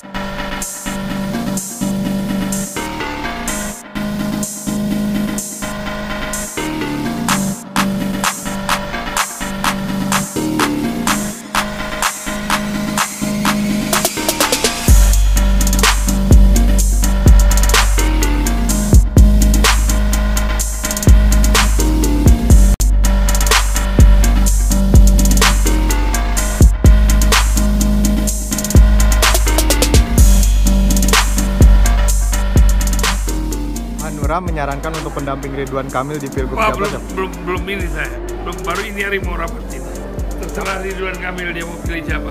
Peace. Hanura menyarankan untuk pendamping Ridwan Kamil di Pilgub Wah, siapa? belum, belum, belum ini saya. Belum baru ini hari mau rapat ini. Terserah Ridwan Kamil dia mau pilih siapa.